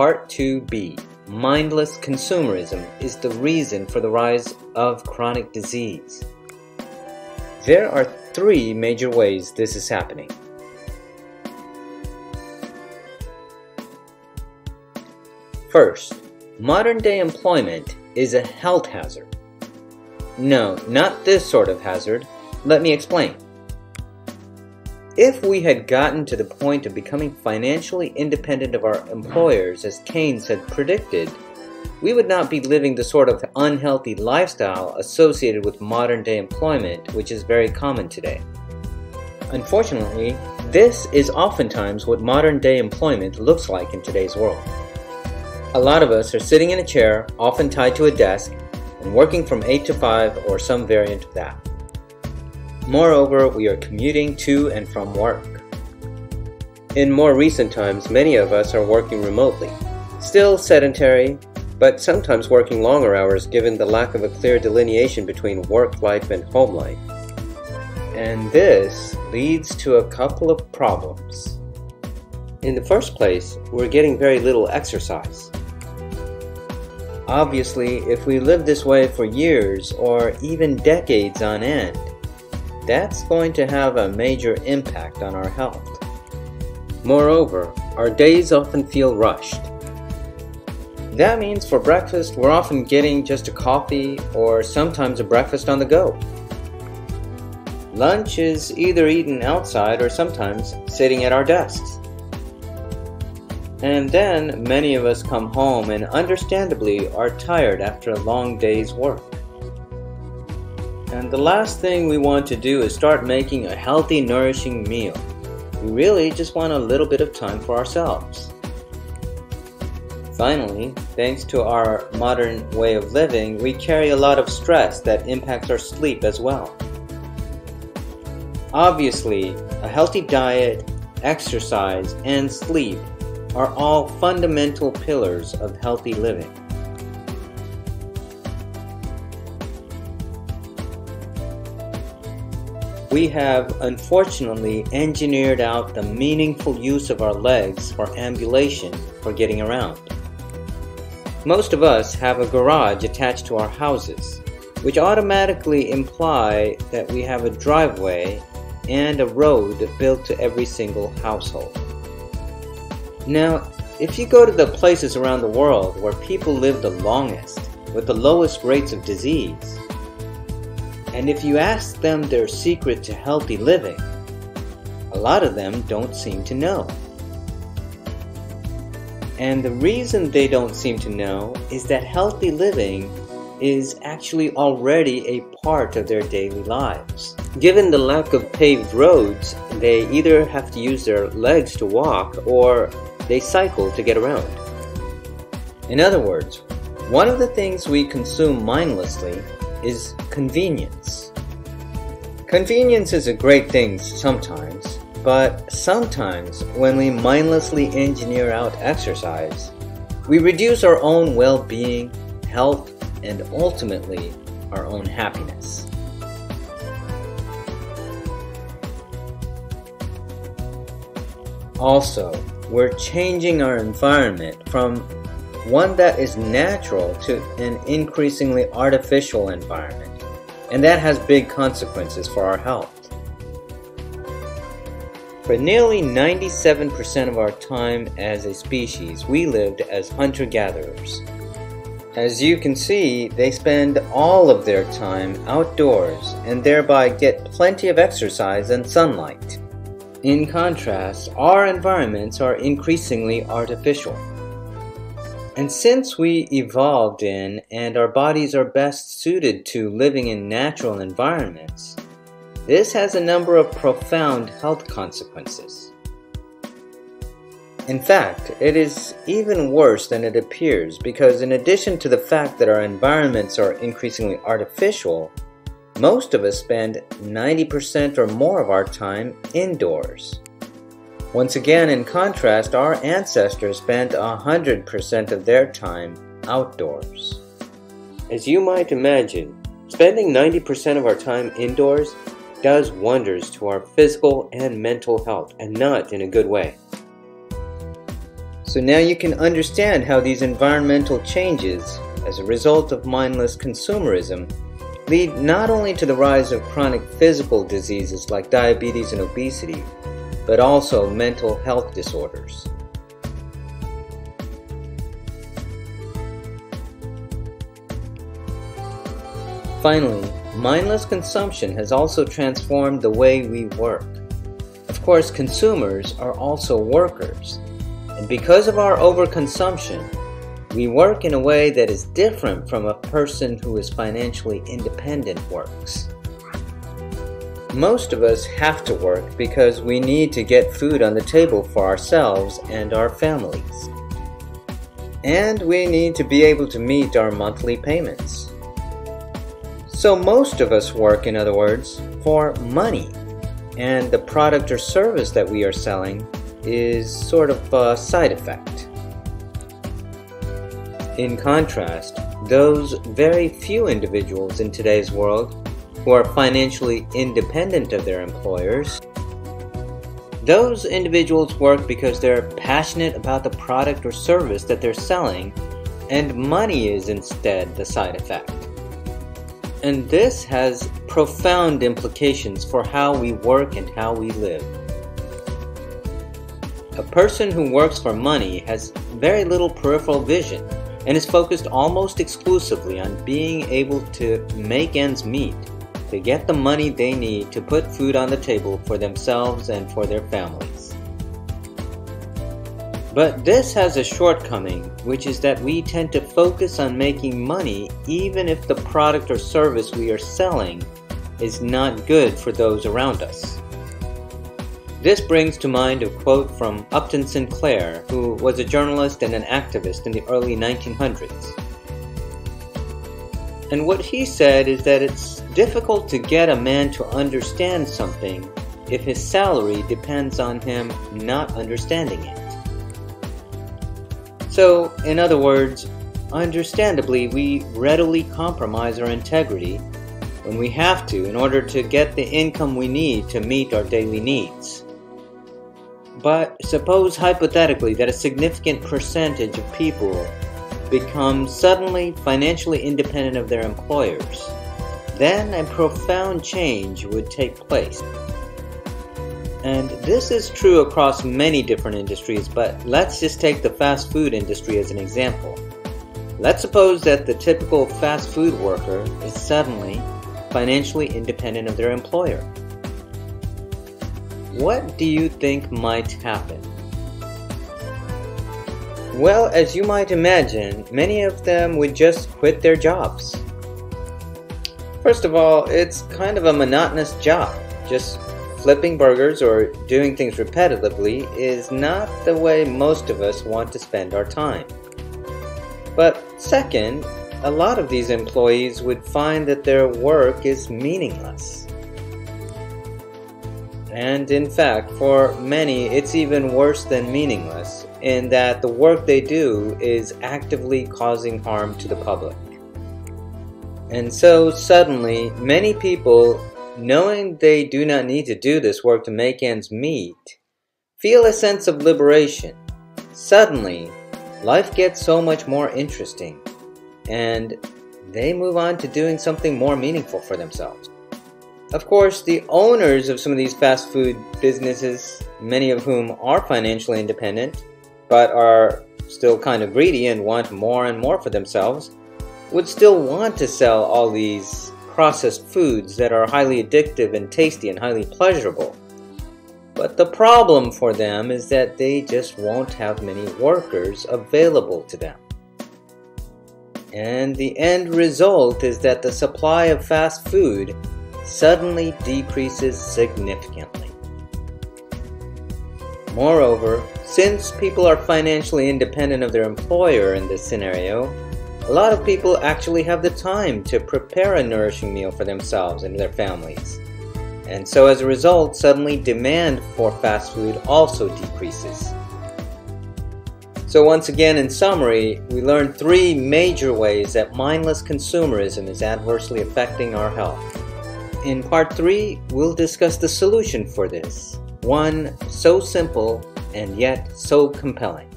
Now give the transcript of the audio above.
Part 2b Mindless consumerism is the reason for the rise of chronic disease. There are three major ways this is happening. First, modern day employment is a health hazard. No, not this sort of hazard. Let me explain. If we had gotten to the point of becoming financially independent of our employers, as Keynes had predicted, we would not be living the sort of unhealthy lifestyle associated with modern day employment, which is very common today. Unfortunately, this is oftentimes what modern day employment looks like in today's world. A lot of us are sitting in a chair, often tied to a desk, and working from 8 to 5 or some variant of that. Moreover, we are commuting to and from work. In more recent times, many of us are working remotely. Still sedentary, but sometimes working longer hours given the lack of a clear delineation between work life and home life. And this leads to a couple of problems. In the first place, we're getting very little exercise. Obviously, if we live this way for years or even decades on end, that's going to have a major impact on our health. Moreover, our days often feel rushed. That means for breakfast, we're often getting just a coffee or sometimes a breakfast on the go. Lunch is either eaten outside or sometimes sitting at our desks. And then many of us come home and understandably are tired after a long day's work. And the last thing we want to do is start making a healthy, nourishing meal. We really just want a little bit of time for ourselves. Finally, thanks to our modern way of living, we carry a lot of stress that impacts our sleep as well. Obviously, a healthy diet, exercise, and sleep are all fundamental pillars of healthy living. We have unfortunately engineered out the meaningful use of our legs for ambulation for getting around. Most of us have a garage attached to our houses, which automatically imply that we have a driveway and a road built to every single household. Now, if you go to the places around the world where people live the longest, with the lowest rates of disease, and if you ask them their secret to healthy living, a lot of them don't seem to know. And the reason they don't seem to know is that healthy living is actually already a part of their daily lives. Given the lack of paved roads, they either have to use their legs to walk or they cycle to get around. In other words, one of the things we consume mindlessly is convenience. Convenience is a great thing sometimes, but sometimes when we mindlessly engineer out exercise, we reduce our own well being, health, and ultimately our own happiness. Also, we're changing our environment from one that is natural to an increasingly artificial environment, and that has big consequences for our health. For nearly 97% of our time as a species, we lived as hunter gatherers. As you can see, they spend all of their time outdoors and thereby get plenty of exercise and sunlight. In contrast, our environments are increasingly artificial. And since we evolved in and our bodies are best suited to living in natural environments, this has a number of profound health consequences. In fact, it is even worse than it appears because, in addition to the fact that our environments are increasingly artificial, most of us spend 90% or more of our time indoors. Once again, in contrast, our ancestors spent 100% of their time outdoors. As you might imagine, spending 90% of our time indoors does wonders to our physical and mental health, and not in a good way. So now you can understand how these environmental changes, as a result of mindless consumerism, lead not only to the rise of chronic physical diseases like diabetes and obesity, but also mental health disorders. Finally, mindless consumption has also transformed the way we work. Of course, consumers are also workers, and because of our overconsumption, we work in a way that is different from a person who is financially independent works. Most of us have to work because we need to get food on the table for ourselves and our families. And we need to be able to meet our monthly payments. So most of us work, in other words, for money. And the product or service that we are selling is sort of a side effect. In contrast, those very few individuals in today's world who are financially independent of their employers, those individuals work because they're passionate about the product or service that they're selling, and money is instead the side effect. And this has profound implications for how we work and how we live. A person who works for money has very little peripheral vision and is focused almost exclusively on being able to make ends meet, to get the money they need to put food on the table for themselves and for their families. But this has a shortcoming, which is that we tend to focus on making money even if the product or service we are selling is not good for those around us. This brings to mind a quote from Upton Sinclair, who was a journalist and an activist in the early 1900s. And what he said is that it's difficult to get a man to understand something if his salary depends on him not understanding it. So, in other words, understandably, we readily compromise our integrity when we have to in order to get the income we need to meet our daily needs. But suppose hypothetically that a significant percentage of people become suddenly financially independent of their employers. Then a profound change would take place. And this is true across many different industries, but let's just take the fast food industry as an example. Let's suppose that the typical fast food worker is suddenly financially independent of their employer. What do you think might happen? Well, as you might imagine, many of them would just quit their jobs. First of all, it's kind of a monotonous job. Just flipping burgers or doing things repetitively is not the way most of us want to spend our time. But second, a lot of these employees would find that their work is meaningless. And in fact, for many, it's even worse than meaningless, in that the work they do is actively causing harm to the public. And so suddenly, many people, knowing they do not need to do this work to make ends meet, feel a sense of liberation. Suddenly, life gets so much more interesting, and they move on to doing something more meaningful for themselves. Of course, the owners of some of these fast food businesses, many of whom are financially independent, but are still kind of greedy and want more and more for themselves, would still want to sell all these processed foods that are highly addictive and tasty and highly pleasurable. But the problem for them is that they just won't have many workers available to them. And the end result is that the supply of fast food suddenly decreases significantly. Moreover, since people are financially independent of their employer in this scenario, a lot of people actually have the time to prepare a nourishing meal for themselves and their families. And so as a result, suddenly demand for fast food also decreases. So once again, in summary, we learned three major ways that mindless consumerism is adversely affecting our health. In part 3, we'll discuss the solution for this. One so simple and yet so compelling.